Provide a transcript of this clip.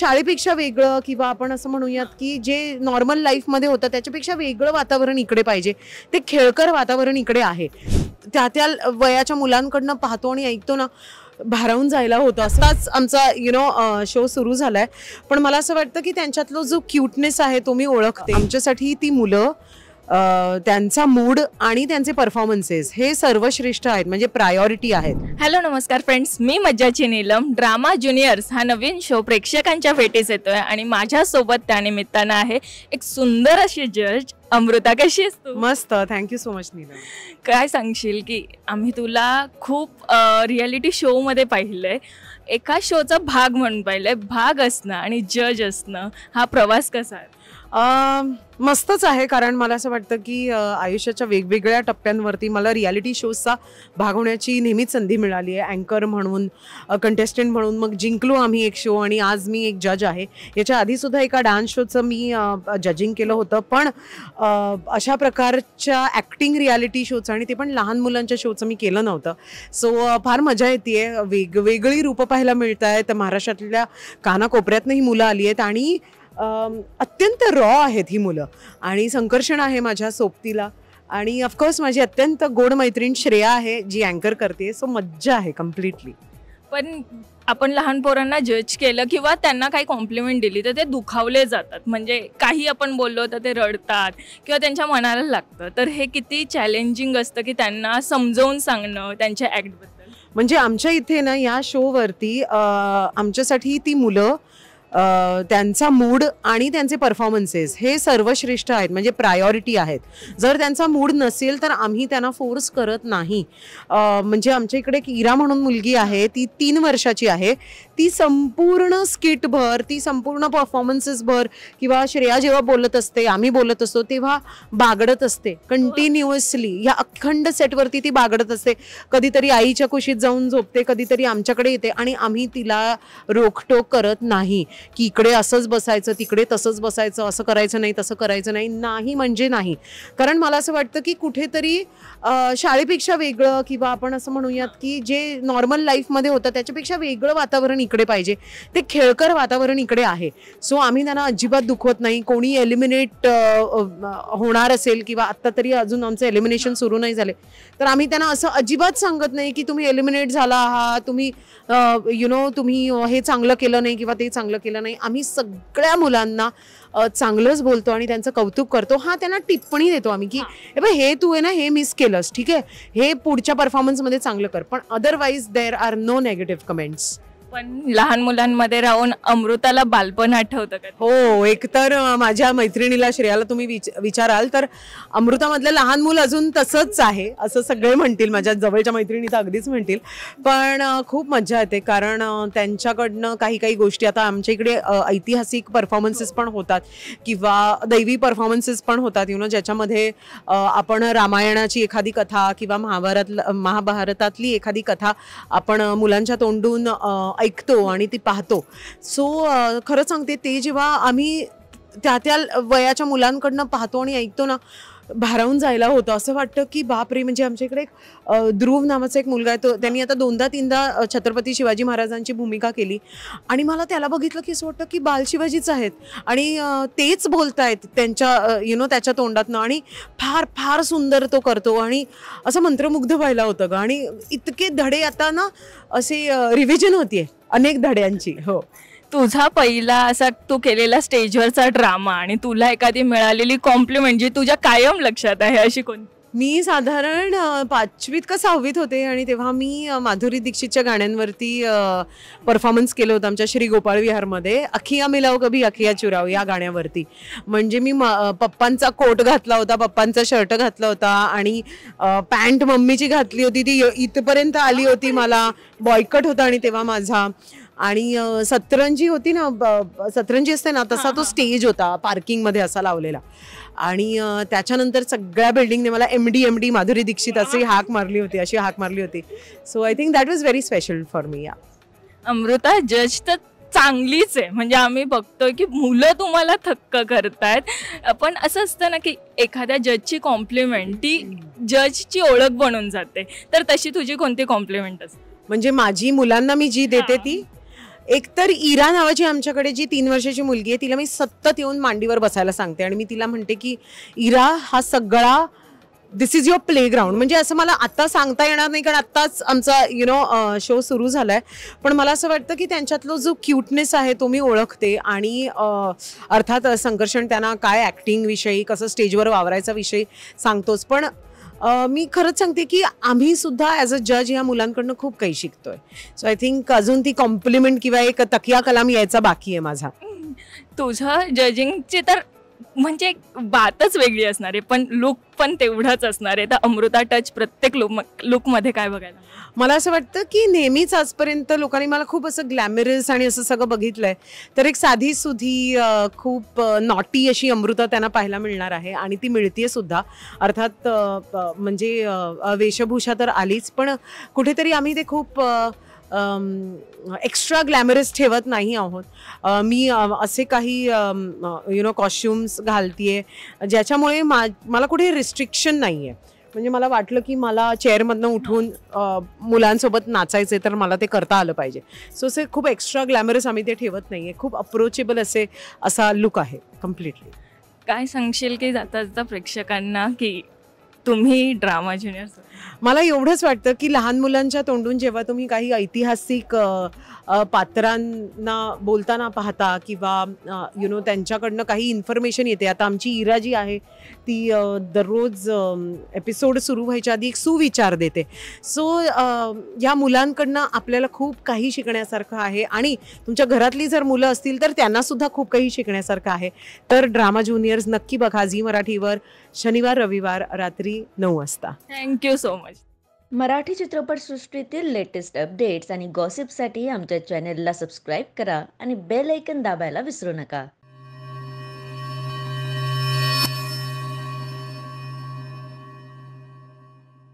शाळेपेक्षा वेगळं किंवा आपण असं म्हणूयात की जे नॉर्मल लाईफमध्ये होतं त्याच्यापेक्षा वेगळं वातावरण इकडे पाहिजे. ते खेळकर वातावरण इकडे आहे. त्या त्या वयाच्या मुलांकडनं पाहतो आणि ऐकतो ना भारावून जायला होतं. असाच आमचा यु नो शो सुरू झाला आहे पण मला असं वाटतं की त्यांच्यातला जो क्यूटनेस आहे तो मी ओळखते. आमच्यासाठी ती मुलं त्यांचा मूड आणि त्यांचे परफॉर्मन्सेस हे सर्वश्रेष्ठ आहेत म्हणजे प्रायोरिटी आहेत. हॅलो नमस्कार फ्रेंड्स मी मज्जाची नीलम. ड्रामा ज्युनियर्स हा नवीन शो प्रेक्षकांच्या भेटीस येतोय आणि माझ्यासोबत त्यानिमित्तानं आहे एक सुंदर अशी जज अमृता. कशी आहेस तू? मस्त. Thank you so much Neelam. काय सांगशील की आम्ही तुला खूप रियालिटी शोमध्ये पाहिलंय. एका शोचा भाग म्हणून पाहिलंय. भाग असणं आणि जज असणं. हा प्रवास कसा आहे? मस्तच आहे कारण मला असं वाटतं की आयुष्याच्या वेगवेगळ्या टप्प्यांवरती मला रियालिटी शोजचा भाग होण्याची नेहमीच संधी मिळाली आहे. अँकर म्हणून कंटेस्टंट म्हणून मग जिंकलो आम्ही एक शो आणि आज मी एक जज आहे. याच्या आधीसुद्धा एका डान्स शोचं मी जजिंग केलं होतं. पण अशा प्रकारच्या ॲक्टिंग रियालिटी शोचं आणि ते पण लहान मुलांच्या शोचं मी केलं नव्हतं. सो फार मजा येते वेगवेगळी रूपं पाहायला मिळत आहेत महाराष्ट्रातल्या कानाकोपऱ्यातनं ही मुलं आली आहेत आणि अत्यंत रॉ आहेत ही मुलं. आणि संकर्षण आहे माझ्या सोबतीला. आणि ऑफकोर्स माझी अत्यंत गोड मैत्रीण श्रेया आहे जी अँकर करते. सो मज्जा आहे कम्प्लिटली पण आपण लहान पोरांना जज केलं किंवा त्यांना काही कॉम्प्लिमेंट दिली तर ते दुखावले जातात. म्हणजे काही आपण बोललो तर ते रडतात किंवा त्यांच्या मनाला लागतं. तर हे किती चॅलेंजिंग असतं की त्यांना समजावून सांगणं त्यांच्या ॲक्टबद्दल म्हणजे आमच्या इथे ना या शोवरती आमच्यासाठी ती मुलं त्यांचा मूड आणि त्यांचे परफॉर्मन्सेस हे सर्वश्रेष्ठ आहेत म्हणजे प्रायोरिटी आहेत. जर त्यांचा मूड नसेल तर आम्ही त्यांना फोर्स करत नाही. म्हणजे आमच्या इकडे एक इरा म्हणून मुलगी आहे ती तीन वर्षाची आहे. ती संपूर्ण स्किटभर ती संपूर्ण परफॉर्मन्सेसभर किंवा श्रेया जेव्हा बोलत असते आम्ही बोलत असतो तेव्हा बागडत असते. कंटिन्युअसली ह्या अखंड सेटवरती ती बागडत असते. कधीतरी आईच्या कुशीत जाऊन झोपते कधीतरी आमच्याकडे येते आणि आम्ही तिला रोखटोक करत नाही. की इकडे असंच बसायचं तिकडे तसंच बसायचं असं करायचं नाही तसं करायचं नाही नाही म्हणजे नाही. कारण मला असं वाटतं की कुठेतरी शाळेपेक्षा वेगळं किंवा आपण असं म्हणूयात की जे नॉर्मल लाईफमध्ये होतं त्याच्यापेक्षा वेगळं वातावरण इकडे पाहिजे. ते खेळकर वातावरण इकडे आहे. सो आम्ही त्यांना अजिबात दुखवत नाही. कोणी एलिमिनेट होणार असेल किंवा आत्ता तरी अजून आमचं एलिमिनेशन सुरू नाही झाले. तर आम्ही त्यांना असं अजिबात सांगत नाही की तुम्ही एलिमिनेट झाला आहात तुम्ही यु नो तुम्ही हे चांगलं केलं नाही किंवा ते चांगलं केलं नाही. आम्ही सगळ्या मुलांना चांगलंच बोलतो आणि त्यांचं कौतुक करतो. हा त्यांना टिप्पणी देतो आम्ही की हे. हे तू आहे ना हे मिस केलंस ठीक आहे? हे पुढच्या परफॉर्मन्समध्ये चांगलं कर. पण otherwise there are no negative comments पण लहान मुलांमध्ये राहून अमृताला बालपण आठवतं का हो एकतर माझ्या मैत्रिणीला श्रेयाला तुम्ही विच विचाराल तर अमृतामधलं लहान मूल अजून तसंच आहे असं सगळे म्हणतील माझ्या जवळच्या मैत्रिणी तर अगदीच म्हणतील. पण खूप मजा येते कारण त्यांच्याकडनं काही काही गोष्टी आता आमच्या इकडे ऐतिहासिक परफॉर्मन्सेस पण होतात किंवा दैवी परफॉर्मन्सेस पण होतात यु नो ज्याच्यामध्ये आपण रामायणाची एखादी कथा किंवा महाभारत महाभारतातली एखादी कथा आपण मुलांच्या तोंडून ऐकतो आणि ती पाहतो. सो खरं सांगते ते जेव्हा आम्ही त्या त्या वयाच्या मुलांकडनं पाहतो आणि ऐकतो ना भारावून जायला होतं. असं वाटतं की बापरे म्हणजे आमच्या इकडे एक ध्रुव नावाचा एक मुलगा आहे. तो त्यांनी आता दोनदा तीनदा छत्रपती शिवाजी महाराजांची भूमिका केली. आणि मला त्याला बघितलं की असं वाटतं की बाल शिवाजीच आहेत. आणि तेच तेच बोलतायत त्यांच्या यु नो त्याच्या तोंडातनं. आणि फार फार सुंदर तो करतो. आणि असं मंत्रमुग्ध व्हायला होतं ग. आणि इतके धडे आता ना असे रिव्हिजन होतीये. अनेक धड्यांची. हो. तुझा पहिला असा तू केलेला स्टेजवरचा ड्रामा आणि तुला एखादी मिळालेली कॉम्प्लिमेंट जी तुझ्या कायम लक्षात आहे अशी कोणती? मी साधारण पाचवीत का सहावीत होते आणि तेव्हा मी माधुरी दीक्षितच्या गाण्यांवरती परफॉर्मन्स केलं होतं आमच्या श्री गोपाळ विहारमध्ये अखिया मिलाव कभी अखिया चुराव या गाण्यावरती. म्हणजे मी म- पप्पांचा कोट घातला होता पप्पांचा शर्ट घातला होता आणि पॅन्ट मम्मीची घातली होती ती इथपर्यंत आली होती मला बॉयकट होता आणि तेव्हा माझा आणि सतरंजी होती ना सतरंजी असते ना तसा तो स्टेज होता पार्किंगमध्ये असा लावलेला. आणि त्याच्यानंतर सगळ्या बिल्डिंगने मला M D M D Madhuri Dixit अशी हाक मारली होती अशी हाक मारली होती. So I think that was very special for me या अमृता जज तर चांगलीच आहे. म्हणजे आम्ही बघतोय की मुलं तुम्हाला थक्क करतायत. पण असं असतं ना की एखाद्या जजची कॉम्प्लिमेंट ती जजची ओळख बनून जाते. तर तशी तुझी कोणती कॉम्प्लिमेंट असते? म्हणजे माझी मुलांना मी जी देते ती एकतर इरा नावाची आमच्याकडे जी तीन वर्षाची मुलगी आहे तिला मी सतत येऊन मांडीवर बसायला सांगते आणि मी तिला म्हणते की इरा हा सगळा दिस इज युअर प्लेग्राऊंड म्हणजे असं मला आत्ता सांगता येणार नाही कारण आत्ताच आमचा यु नो शो सुरू झाला आहे पण मला असं वाटतं की त्यांच्यातलो जो क्यूटनेस आहे तो मी ओळखते आणि अर्थात संघर्षण त्यांना काय ॲक्टिंगविषयी कसं स्टेजवर वावरायचा विषयी सांगतोच. पण मी खरंच सांगते की आम्ही सुद्धा ॲज अ जज या मुलांकडनं खूप काही शिकतोय. सो आय थिंक अजून ती कॉम्प्लिमेंट किंवा एक तकिया कलाम यायचा बाकी आहे माझा. तुझं जजिंगची तर म्हणजे एक बातच वेगळी असणार आहे पण लुक पण तेवढाच असणार आहे. तर अमृता टच प्रत्येक लुक लुकमध्ये काय बघायला मला असं वाटतं की नेहमीच आजपर्यंत लोकांनी मला खूप असं ग्लॅमरस आणि असं सगळं बघितलंय. तर एक साधी सुधी खूप नॉटी अशी अमृता त्यांना पाहायला मिळणार आहे आणि ती मिळतीये सुद्धा. अर्थात म्हणजे वेशभूषा तर आलीच पण कुठेतरी आम्ही ते खूप एक्स्ट्रा ग्लॅमरस ठेवत नाही आहोत. मी असे काही यु नो कॉस्ट्युम्स घालतीये ज्याच्यामुळे मा मला कुठे रिस्ट्रिक्शन नाही आहे म्हणजे मला वाटलं की मला चेअरमधनं उठून मुलांसोबत नाचायचे तर मला ते करता आलं पाहिजे. सो असे खूप एक्स्ट्रा ग्लॅमरस आम्ही ते ठेवत नाही आहे खूप अप्रोचेबल असे असा लुक आहे कम्प्लिटली काय सांगशील की जाता जाता प्रेक्षकांना की तुम्ही ड्रामा ज्युनियर मला एवढंच वाटतं की लहान मुलांच्या तोंडून जेव्हा तुम्ही काही ऐतिहासिक पात्रांना बोलताना पाहता किंवा यु नो त्यांच्याकडनं काही इन्फॉर्मेशन येते. आता आमची इरा जी आहे ती दररोज एपिसोड सुरू व्हायच्या आधी एक सुविचार देते. सो या मुलांकडनं आपल्याला खूप काही शिकण्यासारखं आहे आणि तुमच्या घरातली जर मुलं असतील तर त्यांनासुद्धा खूप काही शिकण्यासारखं आहे. तर ड्रामा ज्युनियर्स नक्की बघा झी मराठीवर शनिवार रविवार रात्री रात्री नऊ वाजता. Thank you so much Marathi चित्रपटसृष्टीतील लेटेस्ट अपडेट्स आणि गॉसिपसाठी आमच्या चॅनेलला सबस्क्राईब करा आणि बेल ऐकन दाबायला विसरू नका.